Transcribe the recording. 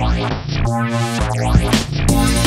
Why? Why? Why? Why?